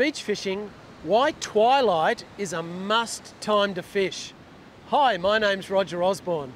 beach fishing, why twilight is a must time to fish. Hi, my name's Roger Osborne.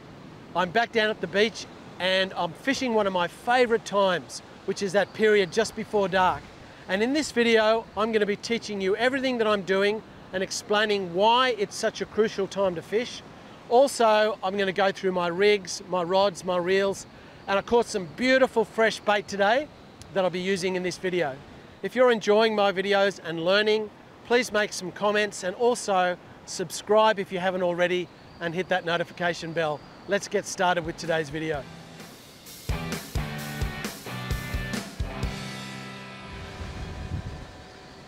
I'm back down at the beach and I'm fishing one of my favourite times, which is that period just before dark. And in this video, I'm going to be teaching you everything that I'm doing and explaining why it's such a crucial time to fish. Also, I'm going to go through my rigs, my rods, my reels, and I caught some beautiful fresh bait today that I'll be using in this video. If you're enjoying my videos and learning, please make some comments and also subscribe if you haven't already and hit that notification bell. Let's get started with today's video.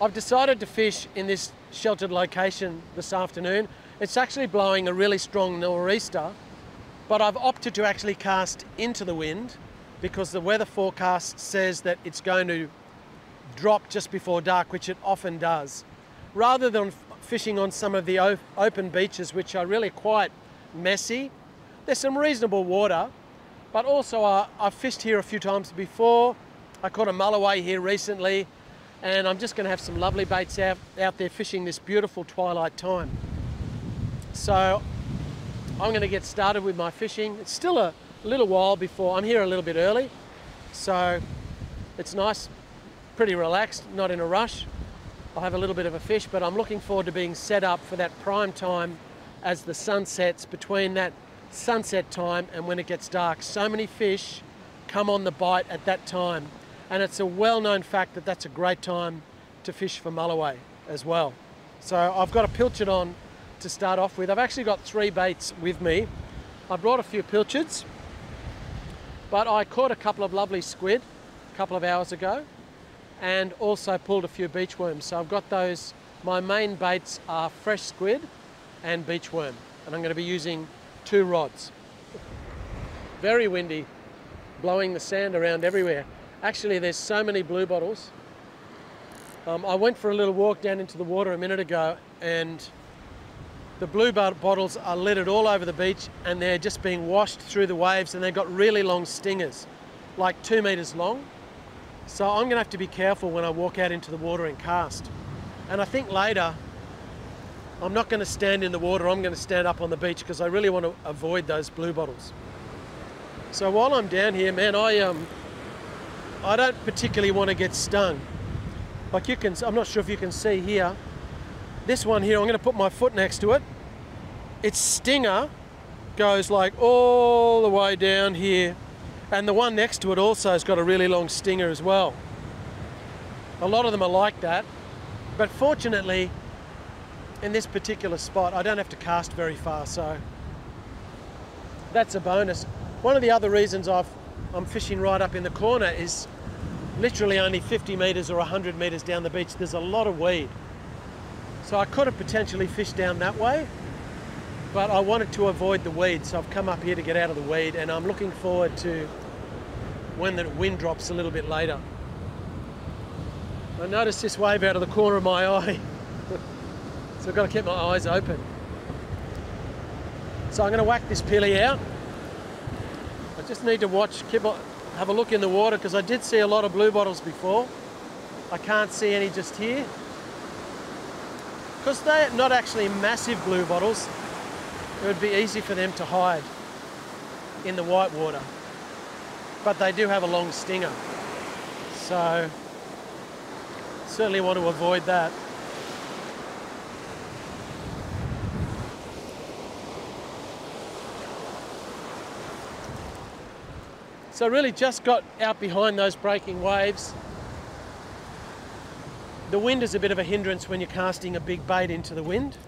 I've decided to fish in this sheltered location this afternoon. It's actually blowing a really strong nor'easter, but I've opted to actually cast into the wind because the weather forecast says that it's going to drop just before dark, which it often does. Rather than fishing on some of the open beaches, which are really quite messy, there's some reasonable water, but also uh, I've fished here a few times before. I caught a mulloway here recently and I'm just going to have some lovely baits out, out there fishing this beautiful twilight time. So I'm going to get started with my fishing. It's still a little while before, I'm here a little bit early, so it's nice, pretty relaxed, not in a rush. I'll have a little bit of a fish, but I'm looking forward to being set up for that prime time as the sun sets between that sunset time and when it gets dark. So many fish come on the bite at that time and it's a well-known fact that that's a great time to fish for mulloway as well. So I've got a pilchard on to start off with. I've actually got three baits with me. I brought a few pilchards, but I caught a couple of lovely squid a couple of hours ago and also pulled a few beachworms. So I've got those, my main baits are fresh squid and beachworm, and I'm going to be using two rods. Very windy, blowing the sand around everywhere. Actually, there's so many blue bottles. Um, I went for a little walk down into the water a minute ago and the blue bottles are littered all over the beach and they're just being washed through the waves and they've got really long stingers, like two meters long. So I'm gonna have to be careful when I walk out into the water and cast. And I think later, I'm not gonna stand in the water, I'm gonna stand up on the beach because I really want to avoid those blue bottles. So while I'm down here, man, I, um, I don't particularly want to get stung. Like you can, I'm not sure if you can see here, this one here, I'm going to put my foot next to it. Its stinger goes like all the way down here. And the one next to it also has got a really long stinger as well. A lot of them are like that. But fortunately, in this particular spot, I don't have to cast very far, so that's a bonus. One of the other reasons I've I'm fishing right up in the corner is literally only 50 metres or 100 metres down the beach. There's a lot of weed. So I could have potentially fished down that way, but I wanted to avoid the weed. So I've come up here to get out of the weed and I'm looking forward to when the wind drops a little bit later. I noticed this wave out of the corner of my eye. so I've got to keep my eyes open. So I'm going to whack this pilly out I just need to watch, keep, have a look in the water because I did see a lot of blue bottles before. I can't see any just here. Because they're not actually massive blue bottles, it would be easy for them to hide in the white water. But they do have a long stinger. So certainly want to avoid that. So really just got out behind those breaking waves. The wind is a bit of a hindrance when you're casting a big bait into the wind.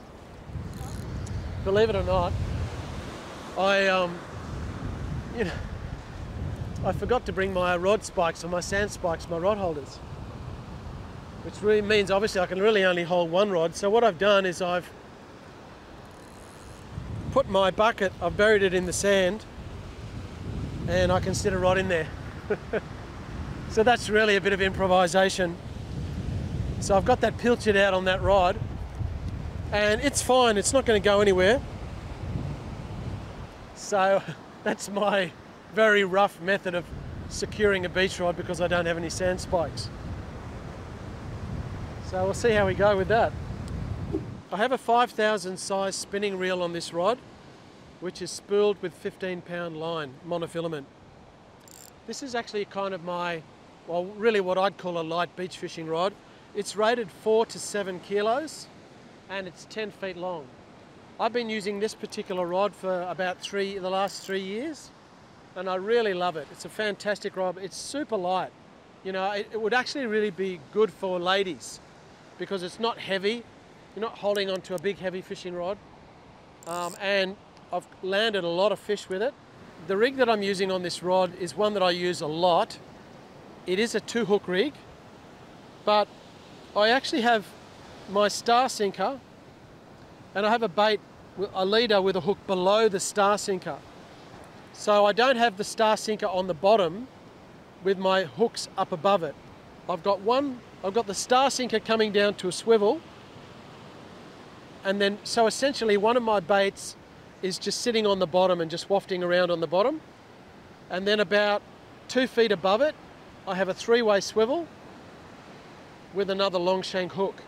Believe it or not, I, um, you know, I forgot to bring my rod spikes or my sand spikes, my rod holders. Which really means obviously I can really only hold one rod. So what I've done is I've put my bucket, I've buried it in the sand and I can sit a rod in there. so that's really a bit of improvisation. So I've got that pilchard out on that rod and it's fine, it's not going to go anywhere. So that's my very rough method of securing a beach rod because I don't have any sand spikes. So we'll see how we go with that. I have a 5,000 size spinning reel on this rod, which is spooled with 15 pound line, monofilament. This is actually kind of my, well, really what I'd call a light beach fishing rod. It's rated four to seven kilos and it's 10 feet long. I've been using this particular rod for about three, the last three years and I really love it. It's a fantastic rod. It's super light. You know, it, it would actually really be good for ladies because it's not heavy. You're not holding onto a big heavy fishing rod. Um, and I've landed a lot of fish with it. The rig that I'm using on this rod is one that I use a lot. It is a two hook rig, but I actually have my star sinker and I have a bait, a leader with a hook below the star sinker. So I don't have the star sinker on the bottom with my hooks up above it. I've got one, I've got the star sinker coming down to a swivel and then so essentially one of my baits is just sitting on the bottom and just wafting around on the bottom. And then about two feet above it, I have a three-way swivel with another long shank hook.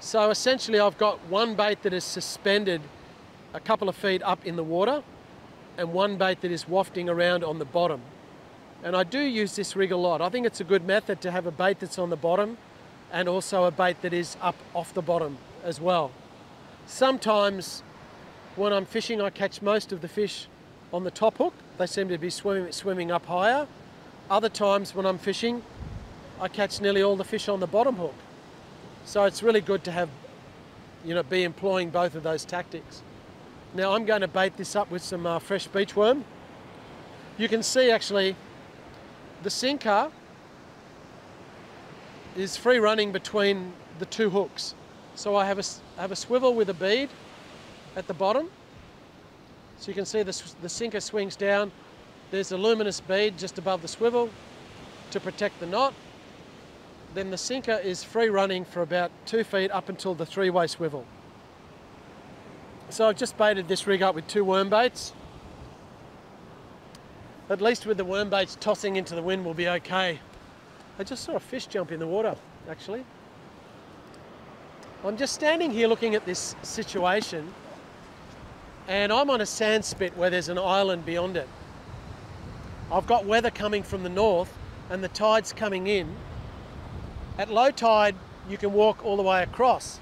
So essentially I've got one bait that is suspended a couple of feet up in the water and one bait that is wafting around on the bottom. And I do use this rig a lot. I think it's a good method to have a bait that's on the bottom and also a bait that is up off the bottom as well. Sometimes when I'm fishing I catch most of the fish on the top hook. They seem to be swimming, swimming up higher. Other times when I'm fishing I catch nearly all the fish on the bottom hook. So it's really good to have, you know, be employing both of those tactics. Now I'm going to bait this up with some uh, fresh beach worm. You can see actually the sinker is free running between the two hooks. So I have a, I have a swivel with a bead at the bottom. So you can see the, the sinker swings down. There's a luminous bead just above the swivel to protect the knot. Then the sinker is free running for about two feet up until the three-way swivel. So I've just baited this rig up with two worm baits. At least with the worm baits tossing into the wind will be okay. I just saw a fish jump in the water, actually. I'm just standing here looking at this situation and I'm on a sand spit where there's an island beyond it. I've got weather coming from the north and the tide's coming in. At low tide, you can walk all the way across.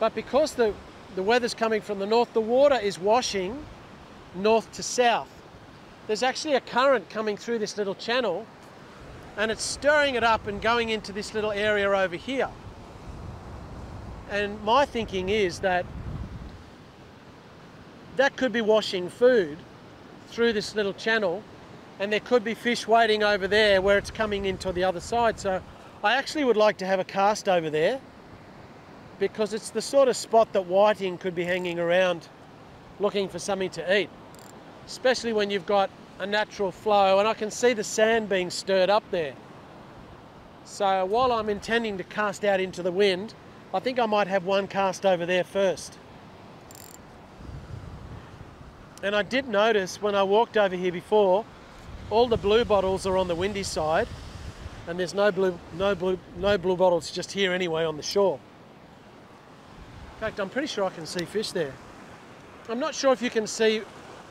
But because the, the weather's coming from the north, the water is washing north to south. There's actually a current coming through this little channel and it's stirring it up and going into this little area over here. And my thinking is that that could be washing food through this little channel and there could be fish waiting over there where it's coming into the other side. So I actually would like to have a cast over there because it's the sort of spot that whiting could be hanging around looking for something to eat, especially when you've got a natural flow and I can see the sand being stirred up there. So while I'm intending to cast out into the wind, I think I might have one cast over there first. And I did notice when I walked over here before, all the blue bottles are on the windy side, and there's no blue, no blue, no blue bottles just here anyway on the shore. In fact, I'm pretty sure I can see fish there. I'm not sure if you can see,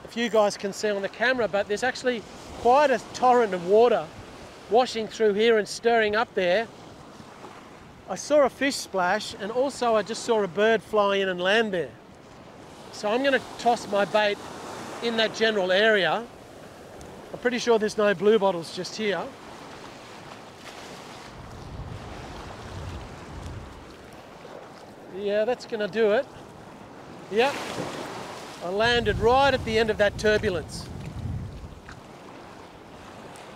if you guys can see on the camera, but there's actually quite a torrent of water washing through here and stirring up there. I saw a fish splash and also I just saw a bird fly in and land there. So I'm going to toss my bait in that general area. I'm pretty sure there's no blue bottles just here. Yeah, that's going to do it. Yep. I landed right at the end of that turbulence.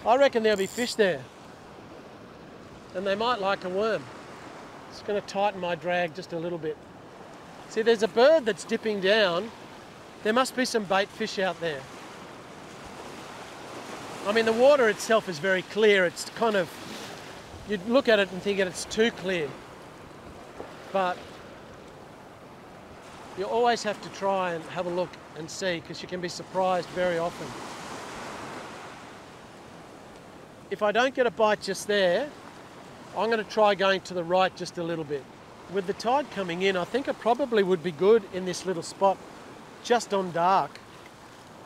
I reckon there'll be fish there. And they might like a worm. It's going to tighten my drag just a little bit. See, there's a bird that's dipping down there must be some bait fish out there. I mean, the water itself is very clear. It's kind of, you'd look at it and think that it's too clear. But you always have to try and have a look and see because you can be surprised very often. If I don't get a bite just there, I'm going to try going to the right just a little bit. With the tide coming in, I think it probably would be good in this little spot just on dark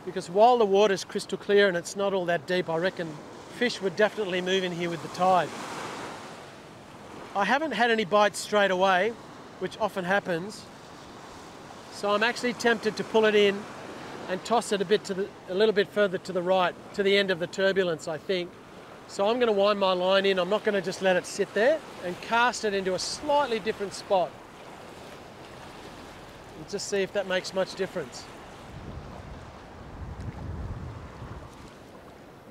because while the water's crystal clear and it's not all that deep, I reckon fish would definitely move in here with the tide. I haven't had any bites straight away, which often happens, so I'm actually tempted to pull it in and toss it a bit to the, a little bit further to the right, to the end of the turbulence, I think. So I'm going to wind my line in. I'm not going to just let it sit there and cast it into a slightly different spot. And just see if that makes much difference.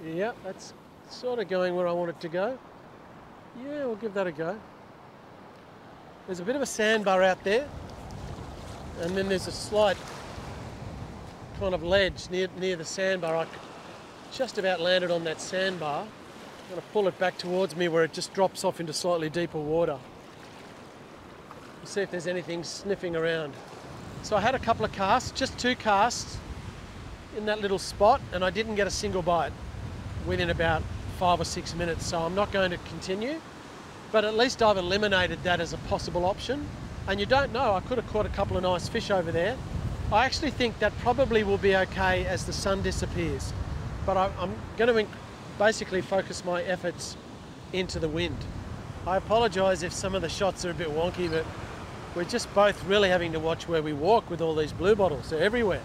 Yep, that's sort of going where I want it to go. Yeah, we'll give that a go. There's a bit of a sandbar out there, and then there's a slight kind of ledge near, near the sandbar. I just about landed on that sandbar. I'm going to pull it back towards me where it just drops off into slightly deeper water. See if there's anything sniffing around. So I had a couple of casts, just two casts in that little spot, and I didn't get a single bite within about five or six minutes. So I'm not going to continue, but at least I've eliminated that as a possible option. And you don't know, I could have caught a couple of nice fish over there. I actually think that probably will be okay as the sun disappears. But I, am going to basically focus my efforts into the wind. I apologise if some of the shots are a bit wonky, but we're just both really having to watch where we walk with all these blue bottles. They're everywhere.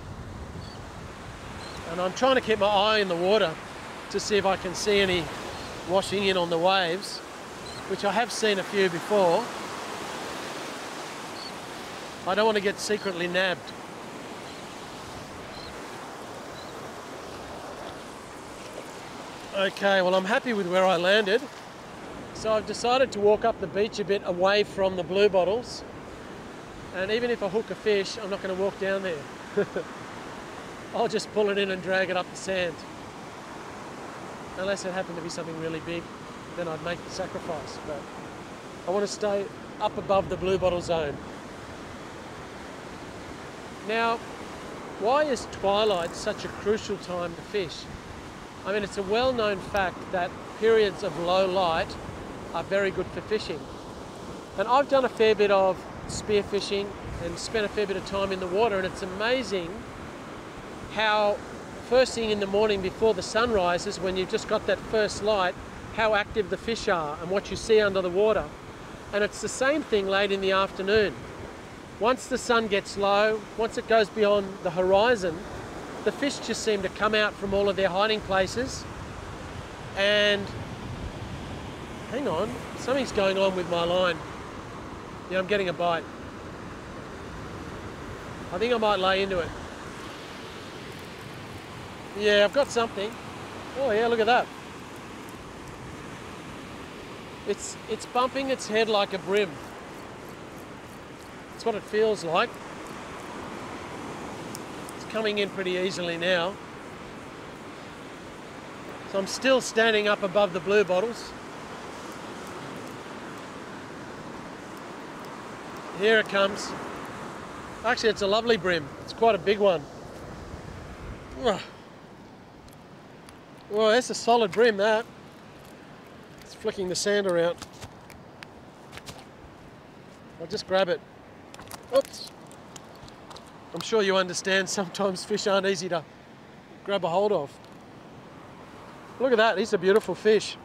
And I'm trying to keep my eye in the water to see if I can see any washing in on the waves, which I have seen a few before. I don't want to get secretly nabbed. Okay, well I'm happy with where I landed. So I've decided to walk up the beach a bit away from the blue bottles. And even if I hook a fish, I'm not going to walk down there. I'll just pull it in and drag it up the sand unless it happened to be something really big, then I'd make the sacrifice. But I want to stay up above the blue bottle zone. Now, why is twilight such a crucial time to fish? I mean, it's a well-known fact that periods of low light are very good for fishing. And I've done a fair bit of spearfishing and spent a fair bit of time in the water, and it's amazing how first thing in the morning before the sun rises, when you've just got that first light, how active the fish are and what you see under the water. And it's the same thing late in the afternoon. Once the sun gets low, once it goes beyond the horizon, the fish just seem to come out from all of their hiding places. And hang on, something's going on with my line. Yeah, I'm getting a bite. I think I might lay into it. Yeah, I've got something. Oh yeah, look at that. It's, it's bumping its head like a bream. That's what it feels like. It's coming in pretty easily now. So I'm still standing up above the blue bottles. Here it comes. Actually, it's a lovely bream. It's quite a big one. Well, that's a solid bream, that. It's flicking the sand around. I'll just grab it. I'm sure you understand sometimes fish aren't easy to grab a hold of. Look at that, he's a beautiful fish.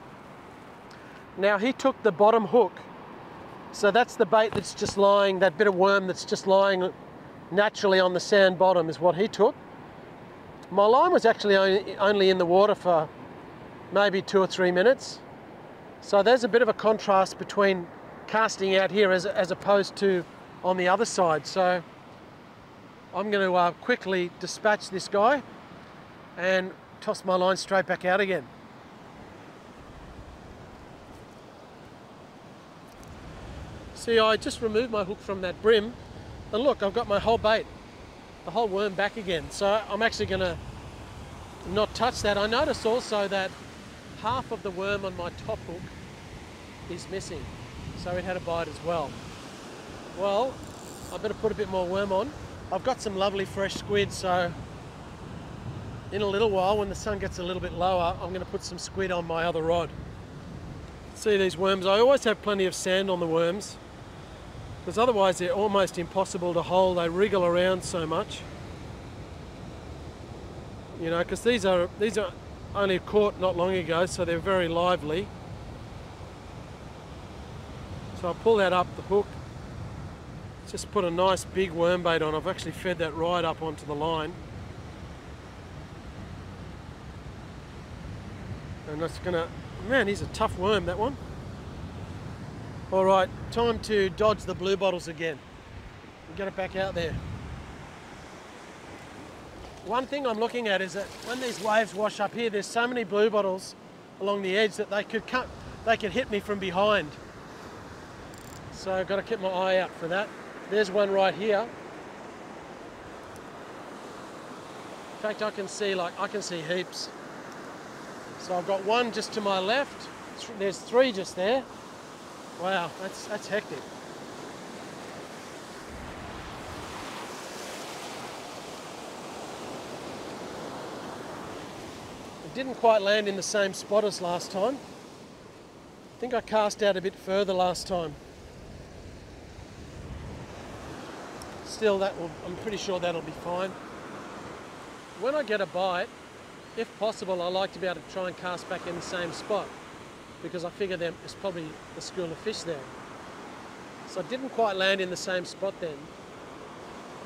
Now he took the bottom hook. So that's the bait that's just lying, that bit of worm that's just lying naturally on the sand bottom is what he took. My line was actually only in the water for maybe two or three minutes. So there's a bit of a contrast between casting out here as, as opposed to on the other side. So I'm going to uh, quickly dispatch this guy and toss my line straight back out again. See, I just removed my hook from that bream and look, I've got my whole bait the whole worm back again. So I'm actually going to not touch that. I notice also that half of the worm on my top hook is missing. So it had a bite as well. Well, I better put a bit more worm on. I've got some lovely fresh squid, so in a little while, when the sun gets a little bit lower, I'm going to put some squid on my other rod. See these worms? I always have plenty of sand on the worms because otherwise they're almost impossible to hold. They wriggle around so much. You know, because these are these are only caught not long ago, so they're very lively. So I'll pull that up the hook. Just put a nice big worm bait on. I've actually fed that right up onto the line. And that's gonna, man, he's a tough worm, that one. All right, time to dodge the blue bottles again. Get it back out there. One thing I'm looking at is that when these waves wash up here, there's so many blue bottles along the edge that they could cut, they could hit me from behind. So I've got to keep my eye out for that. There's one right here. In fact, I can see like, I can see heaps. So I've got one just to my left. There's three just there. Wow, that's, that's hectic. It didn't quite land in the same spot as last time. I think I cast out a bit further last time. Still, that will, I'm pretty sure that'll be fine. When I get a bite, if possible, I like to be able to try and cast back in the same spot because I figure there's probably a school of fish there. So I didn't quite land in the same spot then.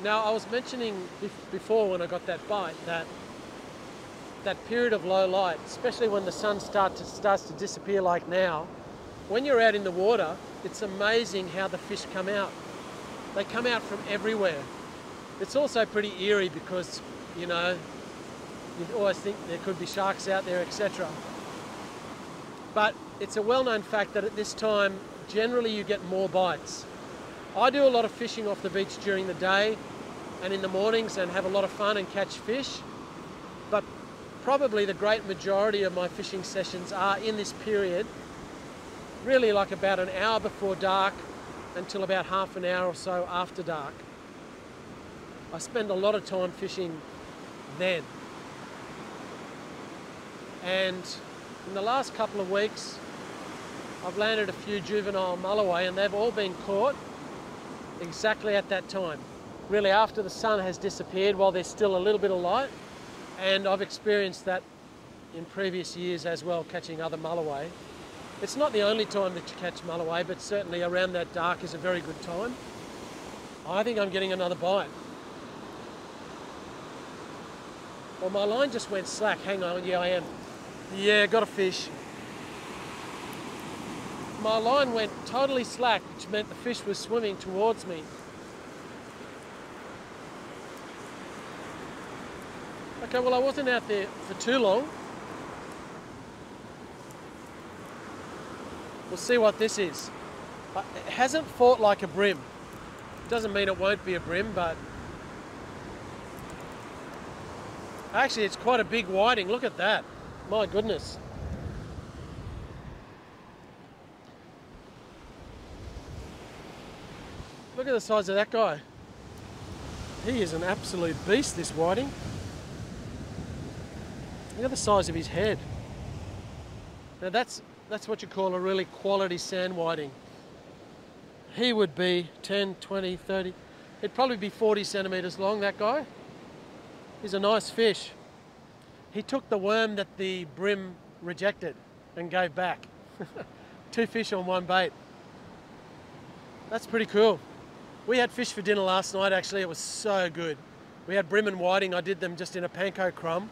Now, I was mentioning before when I got that bite that that period of low light, especially when the sun start to, starts to disappear like now, when you're out in the water, it's amazing how the fish come out. They come out from everywhere. It's also pretty eerie because, you know, you always think there could be sharks out there, etc. But it's a well-known fact that at this time, generally you get more bites. I do a lot of fishing off the beach during the day and in the mornings and have a lot of fun and catch fish. But probably the great majority of my fishing sessions are in this period, really like about an hour before dark until about half an hour or so after dark. I spend a lot of time fishing then. And in the last couple of weeks, I've landed a few juvenile mulloway and they've all been caught exactly at that time. Really after the sun has disappeared while there's still a little bit of light and I've experienced that in previous years as well, catching other mulloway. It's not the only time that you catch mulloway, but certainly around that dark is a very good time. I think I'm getting another bite. Well, my line just went slack. Hang on, yeah, I am. Yeah, got a fish. My line went totally slack, which meant the fish was swimming towards me. Okay, well I wasn't out there for too long. We'll see what this is. It hasn't fought like a bream. Doesn't mean it won't be a bream, but actually it's quite a big whiting. Look at that. My goodness. Look at the size of that guy. He is an absolute beast, this whiting. Look at the size of his head. Now that's that's what you call a really quality sand whiting. He would be 10, 20, 30, he'd probably be 40 centimetres long, that guy. He's a nice fish. He took the worm that the bream rejected and gave back. Two fish on one bait. That's pretty cool. We had fish for dinner last night actually, it was so good. We had bream and whiting, I did them just in a panko crumb.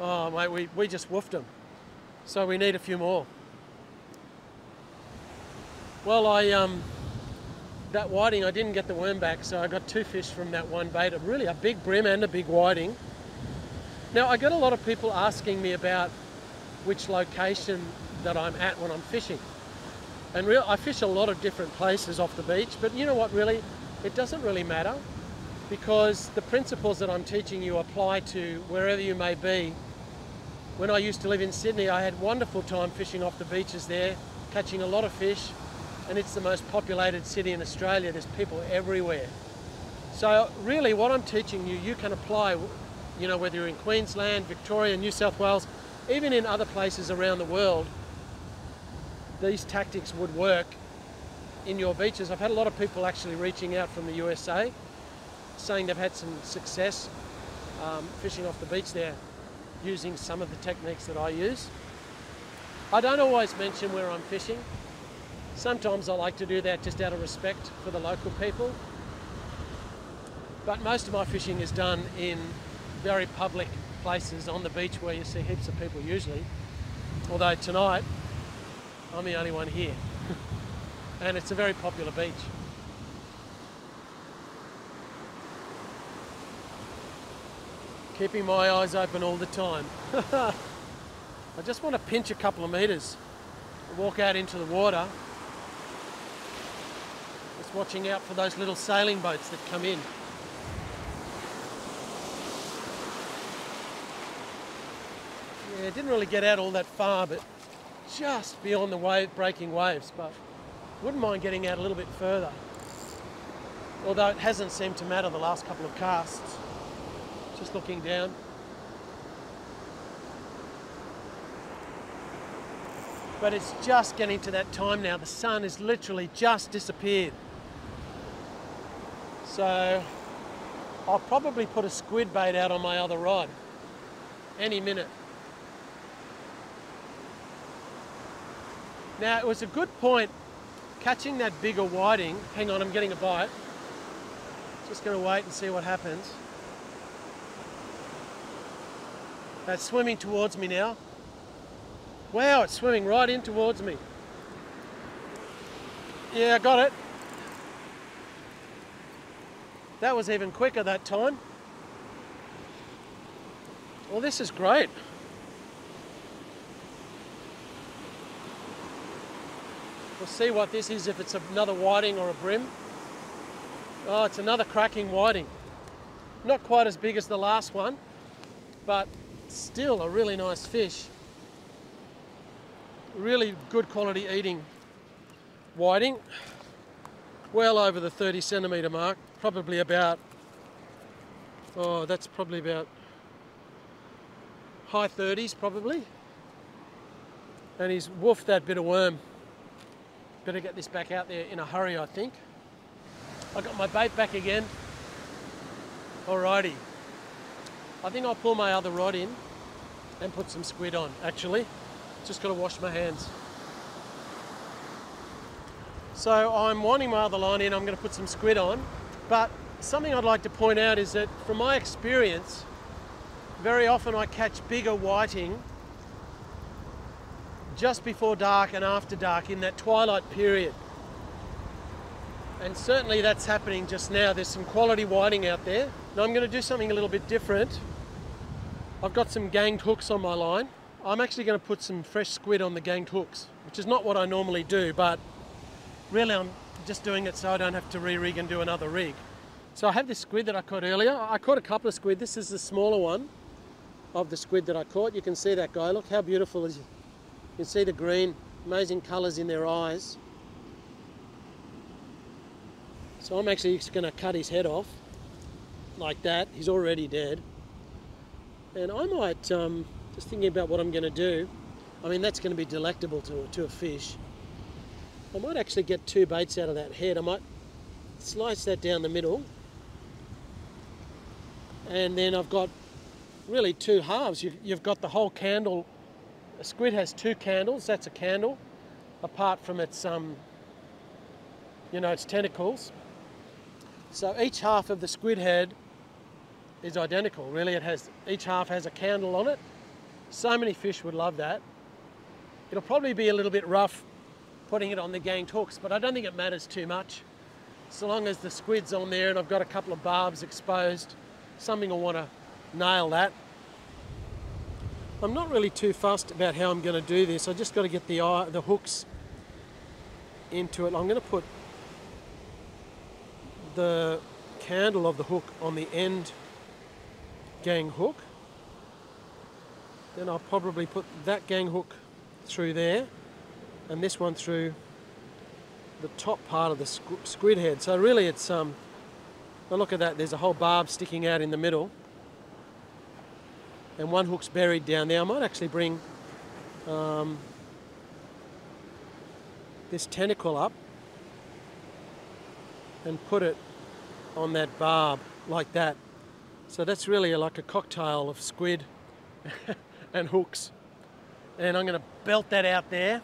Oh mate, we, we just woofed them. So we need a few more. Well, I um, that whiting, I didn't get the worm back, so I got two fish from that one bait. Really a big bream and a big whiting. Now I get a lot of people asking me about which location that I'm at when I'm fishing. And real, I fish a lot of different places off the beach, but you know what really, it doesn't really matter because the principles that I'm teaching you apply to wherever you may be. When I used to live in Sydney, I had wonderful time fishing off the beaches there, catching a lot of fish, and it's the most populated city in Australia. There's people everywhere. So really what I'm teaching you, you can apply, you know, whether you're in Queensland, Victoria, New South Wales, even in other places around the world, these tactics would work in your beaches. I've had a lot of people actually reaching out from the USA saying they've had some success um, fishing off the beach there using some of the techniques that I use. I don't always mention where I'm fishing. Sometimes I like to do that just out of respect for the local people. But most of my fishing is done in very public places on the beach where you see heaps of people usually. Although tonight, I'm the only one here. and it's a very popular beach. Keeping my eyes open all the time. I just want to pinch a couple of metres, walk out into the water, just watching out for those little sailing boats that come in. Yeah, didn't really get out all that far, but just beyond the wave, breaking waves, but wouldn't mind getting out a little bit further. Although it hasn't seemed to matter the last couple of casts. Just looking down. But it's just getting to that time now. The sun has literally just disappeared. So I'll probably put a squid bait out on my other rod any minute. Now it was a good point catching that bigger whiting. Hang on, I'm getting a bite. Just going to wait and see what happens. That's swimming towards me now. Wow, it's swimming right in towards me. Yeah, I got it. That was even quicker that time. Well, this is great. We'll see what this is, if it's another whiting or a bream. Oh, it's another cracking whiting. Not quite as big as the last one, but still a really nice fish. Really good quality eating whiting. Well over the 30 centimetre mark, probably about, oh, that's probably about high 30s probably. And he's woofed that bit of worm. Better get this back out there in a hurry, I think. I got my bait back again. Alrighty. I think I'll pull my other rod in and put some squid on, actually. Just got to wash my hands. So I'm winding my other line in, I'm going to put some squid on. But something I'd like to point out is that from my experience, very often I catch bigger whiting just before dark and after dark in that twilight period. And certainly that's happening just now. There's some quality whiting out there. Now I'm going to do something a little bit different. I've got some ganged hooks on my line. I'm actually going to put some fresh squid on the ganged hooks, which is not what I normally do, but really I'm just doing it so I don't have to re-rig and do another rig. So I have this squid that I caught earlier. I caught a couple of squid. This is the smaller one of the squid that I caught. You can see that guy. Look how beautiful is he. You can see the green, amazing colours in their eyes. So I'm actually just going to cut his head off like that. He's already dead. And I might, um, just thinking about what I'm going to do, I mean that's going to be delectable to, to a fish. I might actually get two baits out of that head. I might slice that down the middle. And then I've got really two halves. You've, you've got the whole candle a squid has two candles, that's a candle, apart from its, um, you know, its tentacles. So each half of the squid head is identical, really. It has, each half has a candle on it. So many fish would love that. It'll probably be a little bit rough putting it on the gang hooks, but I don't think it matters too much. So long as the squid's on there and I've got a couple of barbs exposed, something will want to nail that. I'm not really too fussed about how I'm going to do this. I just got to get the eye, the hooks into it. I'm going to put the candle of the hook on the end gang hook. Then I'll probably put that gang hook through there and this one through the top part of the squid head. So really it's, um, now look at that, there's a whole barb sticking out in the middle and one hook's buried down there. I might actually bring um, this tentacle up and put it on that barb like that. So that's really like a cocktail of squid and hooks. And I'm going to belt that out there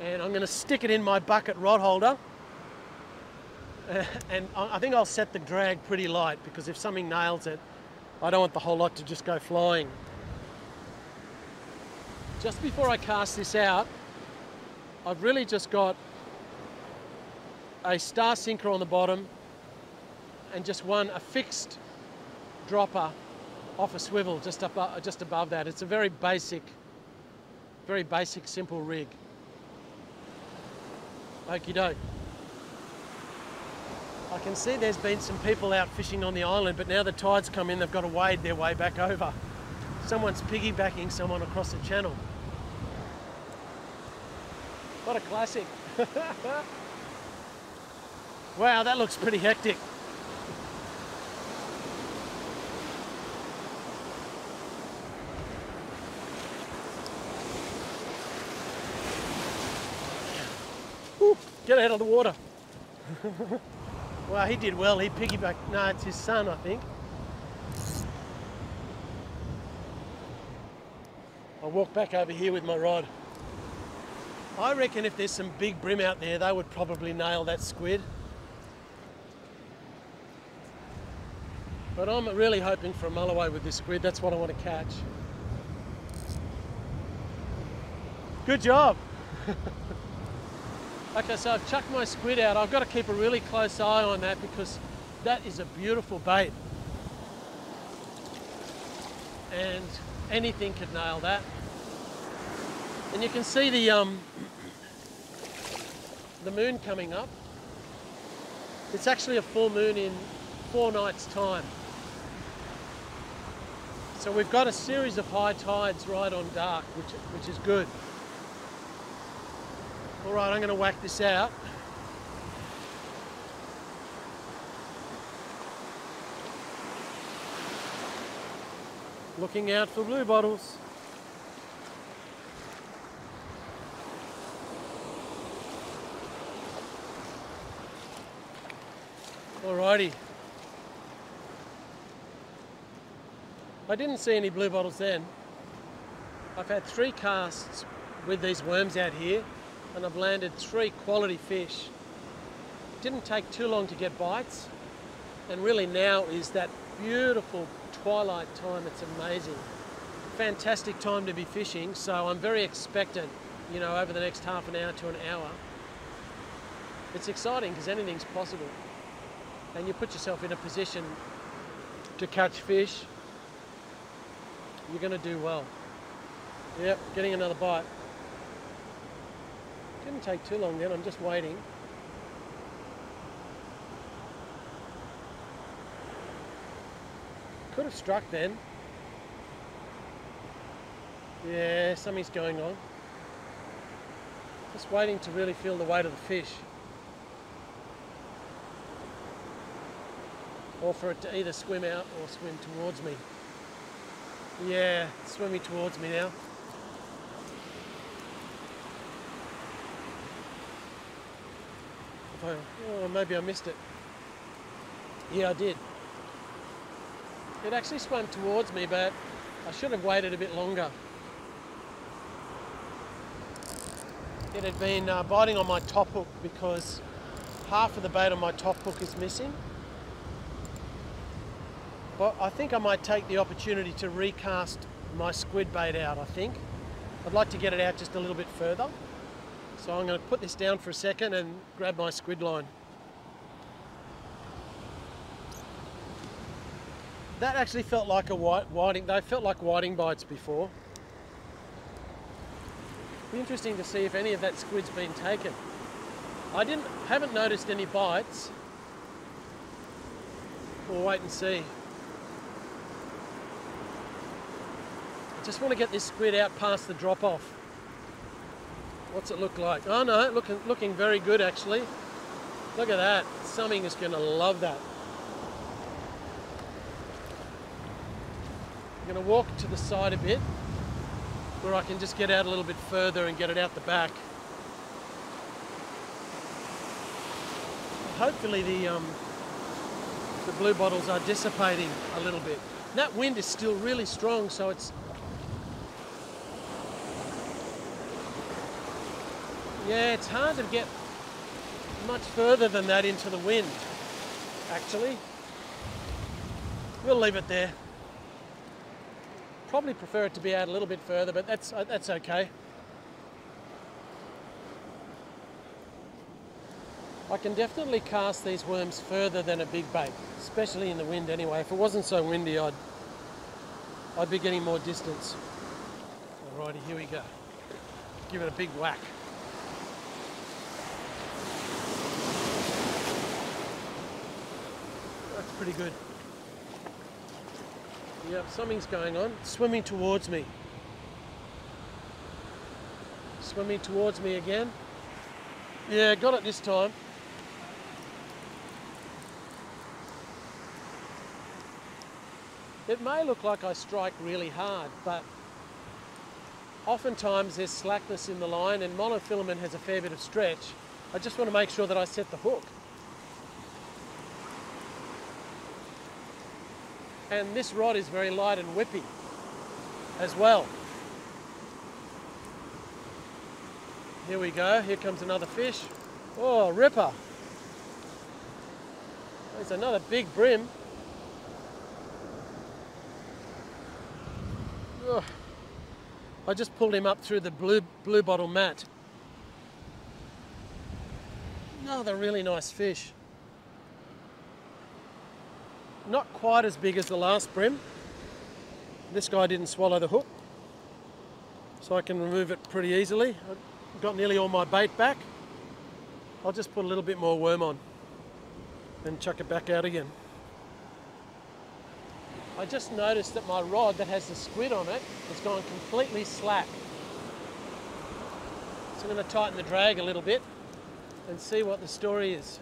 and I'm going to stick it in my bucket rod holder. and I think I'll set the drag pretty light because if something nails it, I don't want the whole lot to just go flying. Just before I cast this out, I've really just got a star sinker on the bottom and just one, a fixed dropper off a swivel just, up, uh, just above that. It's a very basic, very basic, simple rig. Okie doke. I can see there's been some people out fishing on the island, but now the tide's come in, they've got to wade their way back over. Someone's piggybacking someone across the channel. What a classic. wow, that looks pretty hectic. Get out of the water. well, he did well. He piggybacked. No, it's his son, I think. I'll walk back over here with my rod. I reckon if there's some big bream out there, they would probably nail that squid. But I'm really hoping for a mulloway with this squid. That's what I want to catch. Good job. Okay, so I've chucked my squid out. I've got to keep a really close eye on that because that is a beautiful bait. And anything could nail that. And you can see the um, the moon coming up. It's actually a full moon in four nights' time. So we've got a series of high tides right on dark, which, which is good. All right, I'm going to whack this out. Looking out for blue bottles. Alrighty. I didn't see any blue bottles then. I've had three casts with these worms out here and I've landed three quality fish. It didn't take too long to get bites and really now is that beautiful twilight time. It's amazing. Fantastic time to be fishing so I'm very expectant, you know, over the next half an hour to an hour. It's exciting because anything's possible and you put yourself in a position to catch fish, you're going to do well. Yep, getting another bite. Didn't take too long then, I'm just waiting. Could have struck then. Yeah, something's going on. Just waiting to really feel the weight of the fish. Or for it to either swim out or swim towards me. Yeah, swimming towards me now. Oh, maybe I missed it. Yeah, I did. It actually swam towards me, but I should have waited a bit longer. It had been uh, biting on my top hook because half of the bait on my top hook is missing. But I think I might take the opportunity to recast my squid bait out, I think. I'd like to get it out just a little bit further. So I'm going to put this down for a second and grab my squid line. That actually felt like a white whiting. They felt like whiting bites before. Be interesting to see if any of that squid's been taken. I didn't haven't noticed any bites. We'll wait and see. I just want to get this squid out past the drop off. What's it look like? Oh no, looking, looking very good actually. Look at that. Summing is going to love that. I'm going to walk to the side a bit where I can just get out a little bit further and get it out the back. Hopefully the, um, the blue bottles are dissipating a little bit. That wind is still really strong so it's yeah, it's hard to get much further than that into the wind. Actually, we'll leave it there. Probably prefer it to be out a little bit further, but that's uh, that's okay. I can definitely cast these worms further than a big bait, especially in the wind anyway. If it wasn't so windy, I'd, I'd be getting more distance. Alrighty, here we go. Give it a big whack. That's pretty good. Yep, something's going on. Swimming towards me. Swimming towards me again. Yeah, got it this time. It may look like I strike really hard, but oftentimes there's slackness in the line and monofilament has a fair bit of stretch. I just want to make sure that I set the hook. And this rod is very light and whippy as well. Here we go, here comes another fish. Oh, ripper. There's another big bream. Oh, I just pulled him up through the blue, blue bottle mat. Another really nice fish. Not quite as big as the last bream. This guy didn't swallow the hook, so I can remove it pretty easily. I've got nearly all my bait back. I'll just put a little bit more worm on and chuck it back out again. I just noticed that my rod that has the squid on it has gone completely slack. So I'm going to tighten the drag a little bit and see what the story is.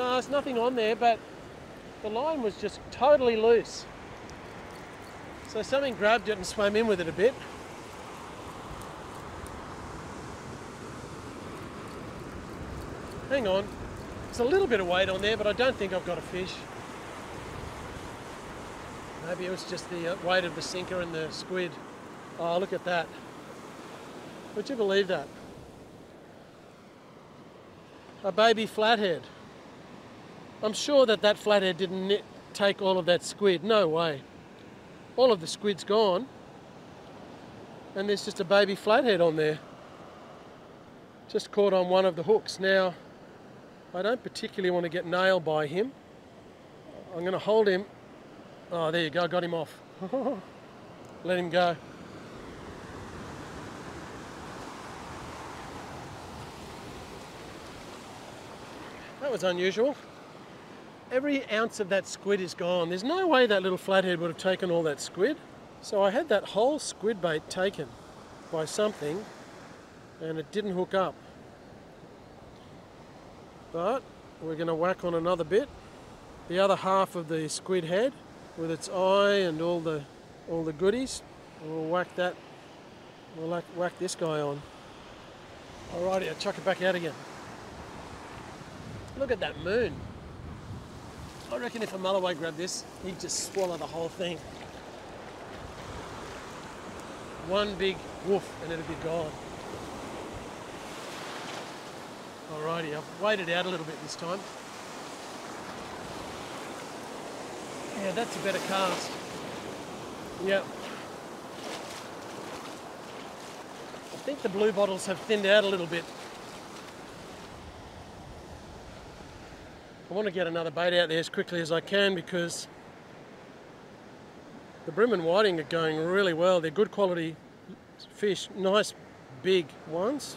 No, there's nothing on there, but the line was just totally loose. So something grabbed it and swam in with it a bit. Hang on. There's a little bit of weight on there, but I don't think I've got a fish. Maybe it was just the uh, weight of the sinker and the squid. Oh, look at that. Would you believe that? A baby flathead. I'm sure that that flathead didn't take all of that squid. No way. All of the squid's gone. And there's just a baby flathead on there. Just caught on one of the hooks. Now, I don't particularly want to get nailed by him. I'm going to hold him. Oh, there you go, got him off. Let him go. That was unusual. Every ounce of that squid is gone. There's no way that little flathead would have taken all that squid. So I had that whole squid bait taken by something and it didn't hook up. But we're going to whack on another bit. The other half of the squid head with its eye and all the all the goodies. We'll whack that. We'll whack this guy on. Alrighty, I'll chuck it back out again. Look at that moon. I reckon if a mulloway grabbed this, he'd just swallow the whole thing. One big woof and it'd be gone. Alrighty, I've waited out a little bit this time. Yeah, that's a better cast. Yep. I think the blue bottles have thinned out a little bit. I want to get another bait out there as quickly as I can because the bream and whiting are going really well. They're good quality fish, nice big ones.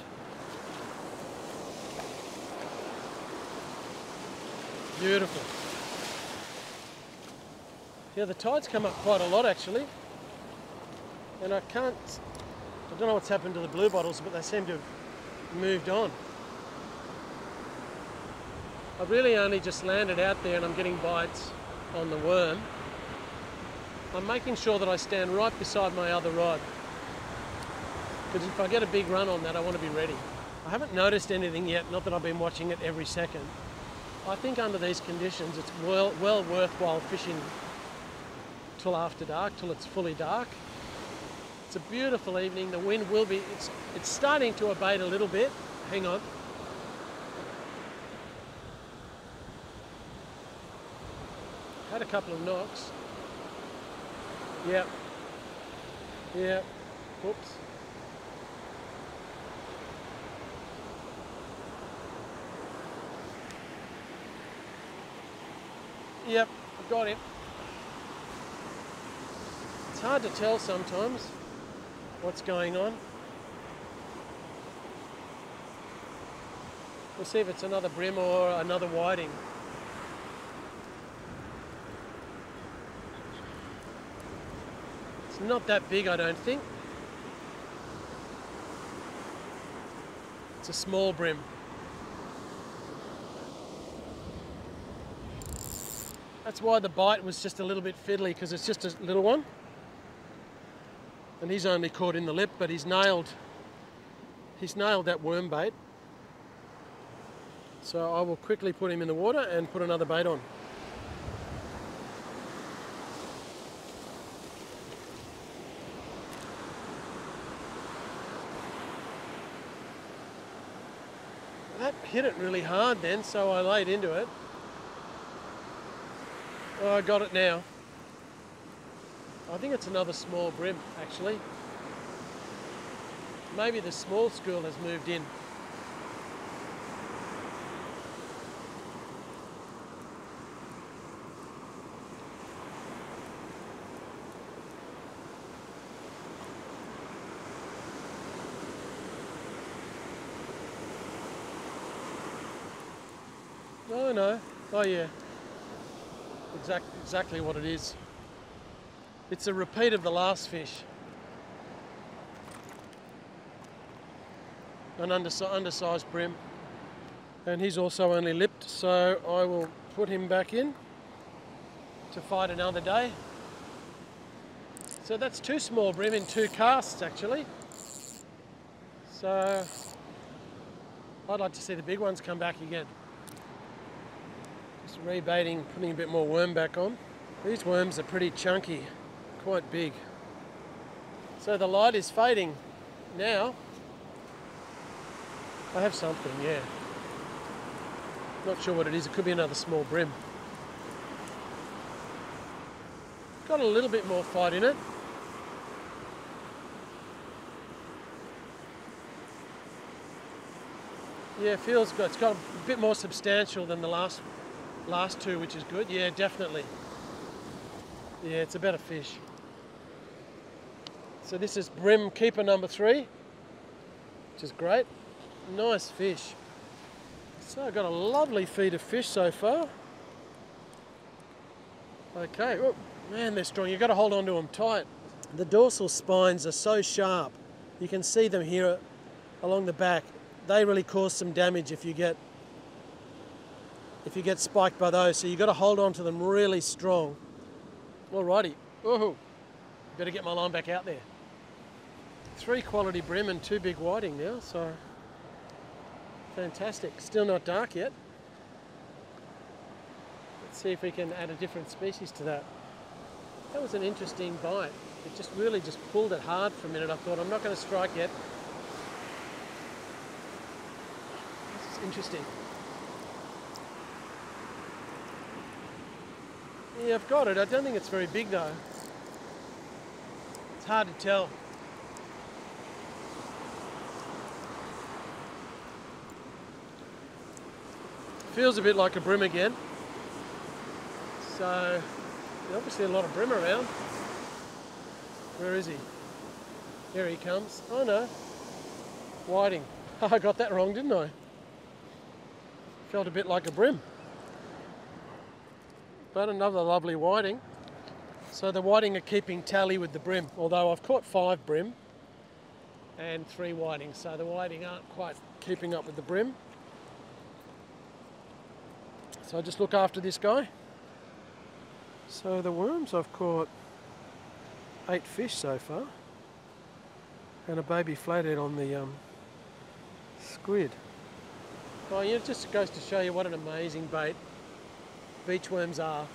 Beautiful. Yeah, the tide's come up quite a lot actually. And I can't, I don't know what's happened to the blue bottles, but they seem to have moved on. I've really only just landed out there and I'm getting bites on the worm. I'm making sure that I stand right beside my other rod. Because if I get a big run on that, I want to be ready. I haven't noticed anything yet, not that I've been watching it every second. I think under these conditions, it's well, well worthwhile fishing till after dark, till it's fully dark. It's a beautiful evening. The wind will be, it's, it's starting to abate a little bit. Hang on. A couple of knocks. Yep. Yep. Oops. Yep, I've got him. It's hard to tell sometimes what's going on. We'll see if it's another bream or another whiting. Not that big, I don't think. It's a small bream. That's why the bite was just a little bit fiddly because it's just a little one. And he's only caught in the lip, but he's nailed he's nailed that worm bait. So I will quickly put him in the water and put another bait on. That hit it really hard then, so I laid into it. Oh, I got it now. I think it's another small bream, actually. Maybe the small school has moved in. Oh no. Oh yeah exact, exactly what it is. It's a repeat of the last fish. An undersi undersized bream. And he's also only lipped, so I will put him back in to fight another day. So that's two small bream in two casts actually. So I'd like to see the big ones come back again rebaiting, putting a bit more worm back on. These worms are pretty chunky, quite big. So the light is fading now. I have something, yeah. Not sure what it is, it could be another small bream. Got a little bit more fight in it. Yeah, it feels good. It's got a bit more substantial than the last last two, which is good. Yeah, definitely. Yeah, it's a better fish. So this is bream keeper number three, which is great. Nice fish. So I've got a lovely feed of fish so far. Okay, oh, man, they're strong. You've got to hold on to them tight. The dorsal spines are so sharp. You can see them here along the back. They really cause some damage if you get if you get spiked by those. So you've got to hold on to them really strong. Alrighty. Woohoo. Better get my line back out there. Three quality bream and two big whiting now, so fantastic. Still not dark yet. Let's see if we can add a different species to that. That was an interesting bite. It just really just pulled it hard for a minute. I thought, I'm not going to strike yet. This is interesting. Yeah, I've got it. I don't think it's very big though. It's hard to tell. Feels a bit like a bream again. So, obviously a lot of bream around. Where is he? Here he comes. Oh no. Whiting. I got that wrong, didn't I? Felt a bit like a bream. But another lovely whiting. So the whiting are keeping tally with the bream, although I've caught five bream and three whiting, so the whiting aren't quite keeping up with the bream. So I just look after this guy. So the worms I've caught eight fish so far. and a baby flathead on the um, squid. Well, yeah, it just goes to show you what an amazing bait beachworms are.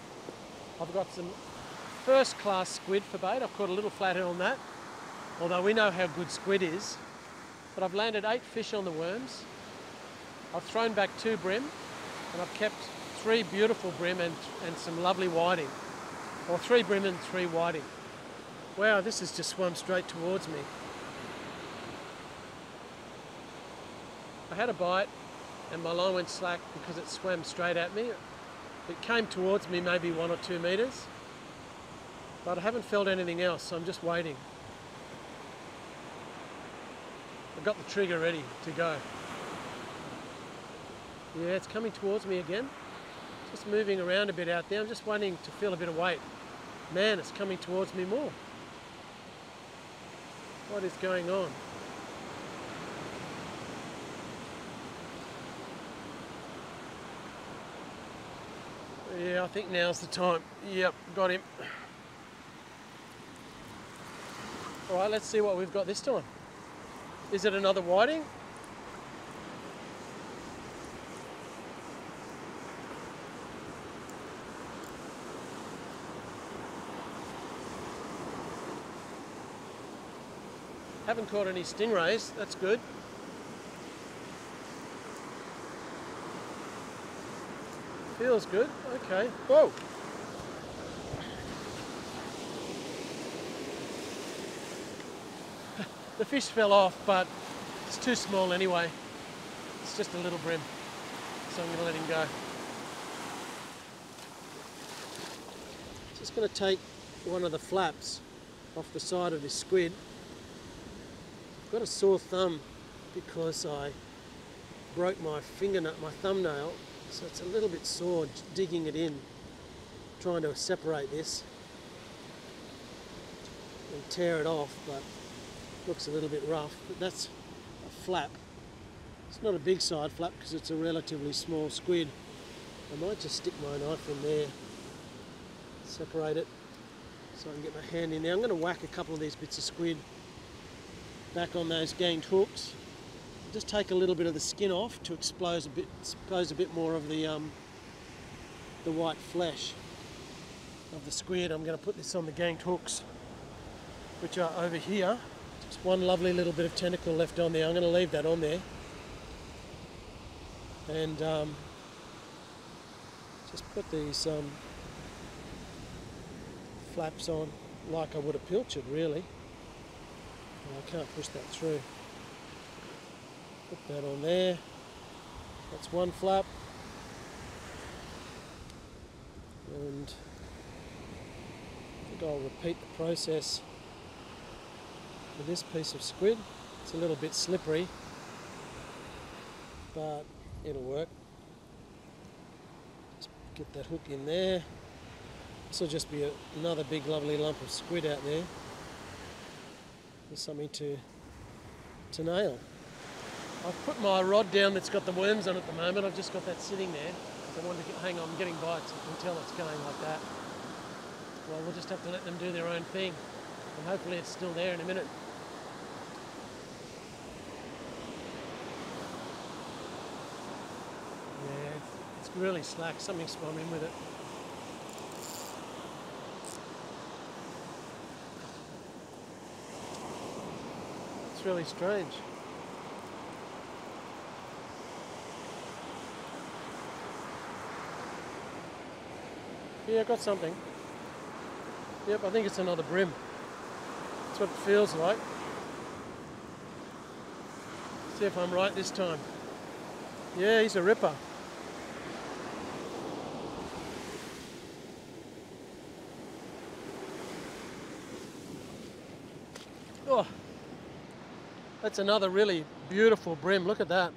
I've got some first class squid for bait. I've caught a little flathead on that, although we know how good squid is. But I've landed eight fish on the worms. I've thrown back two bream and I've kept three beautiful bream and, and some lovely whiting. Or three bream and three whiting. Wow, this has just swum straight towards me. I had a bite and my line went slack because it swam straight at me. It came towards me maybe one or two metres, but I haven't felt anything else, so I'm just waiting. I've got the trigger ready to go. Yeah, it's coming towards me again. Just moving around a bit out there. I'm just waiting to feel a bit of weight. Man, it's coming towards me more. What is going on? Yeah, I think now's the time. Yep, got him. All right, let's see what we've got this time. Is it another whiting? Haven't caught any stingrays, that's good. Feels good, okay. Whoa! the fish fell off, but it's too small anyway. It's just a little bream, so I'm going to let him go. Just going to take one of the flaps off the side of this squid I've got a sore thumb because I broke my fingernail, my thumbnail, so it's a little bit sore digging it in, trying to separate this and tear it off, but looks a little bit rough. But that's a flap. It's not a big side flap because it's a relatively small squid. I might just stick my knife in there, separate it so I can get my hand in there. I'm going to whack a couple of these bits of squid back on those ganged hooks. Just take a little bit of the skin off to expose a bit, expose a bit more of the um, the white flesh of the squid. I'm going to put this on the ganged hooks, which are over here. Just one lovely little bit of tentacle left on there. I'm going to leave that on there, and um, just put these um, flaps on like I would a pilchard, really. I can't push that through. Put that on there. That's one flap. And I think I'll repeat the process with this piece of squid. It's a little bit slippery, but it'll work. Just get that hook in there. This will just be a, another big lovely lump of squid out there. There's something to, to nail. I've put my rod down that's got the worms on at the moment. I've just got that sitting there. I wanted to get, hang on, I'm getting bites. You can tell it's going like that. Well, we'll just have to let them do their own thing. And hopefully it's still there in a minute. Yeah, it's really slack. Something swam in with it. It's really strange. Yeah, I got something. Yep, I think it's another bream. That's what it feels like. See if I'm right this time. Yeah, he's a ripper. Oh. That's another really beautiful brim. Look at that.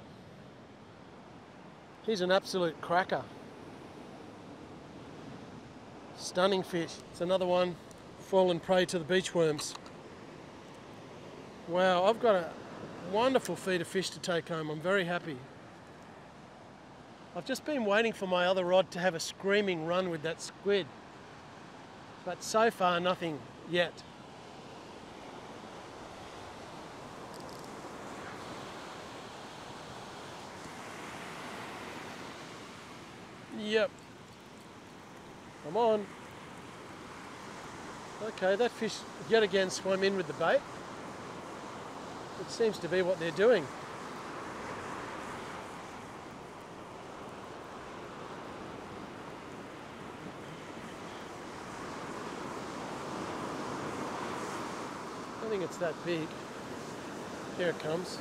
He's an absolute cracker. Stunning fish. It's another one fallen prey to the beach worms. Wow, I've got a wonderful feed of fish to take home. I'm very happy. I've just been waiting for my other rod to have a screaming run with that squid. But so far, nothing yet. Yep, Come on. Okay, that fish yet again swam in with the bait. It seems to be what they're doing. I think it's that big. Here it comes.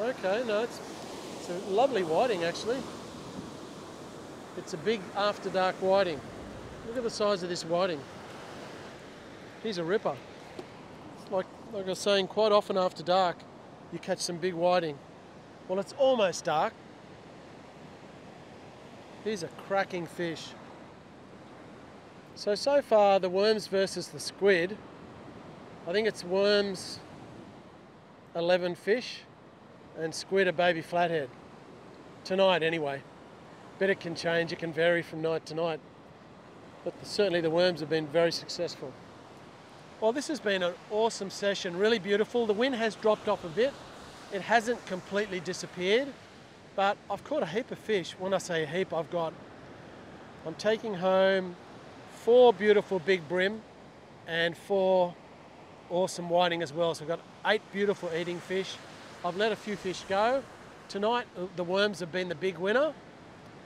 Okay, no, it's, it's a lovely whiting actually. It's a big after dark whiting. Look at the size of this whiting. He's a ripper. It's like, like I was saying, quite often after dark, you catch some big whiting. Well, it's almost dark. He's a cracking fish. So, so far, the worms versus the squid, I think it's worms 11 fish and squid a baby flathead. Tonight, anyway. But it can change, it can vary from night to night. But certainly the worms have been very successful. Well, this has been an awesome session, really beautiful. The wind has dropped off a bit. It hasn't completely disappeared, but I've caught a heap of fish. When I say a heap, I've got, I'm taking home four beautiful big bream and four awesome whiting as well. So I've got eight beautiful eating fish. I've let a few fish go. Tonight, uh, the worms have been the big winner,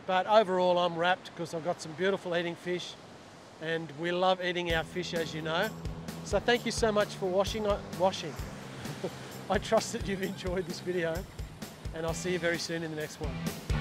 but overall I'm wrapped because I've got some beautiful eating fish and we love eating our fish as you know. So thank you so much for washing. uh, washing. I trust that you've enjoyed this video and I'll see you very soon in the next one.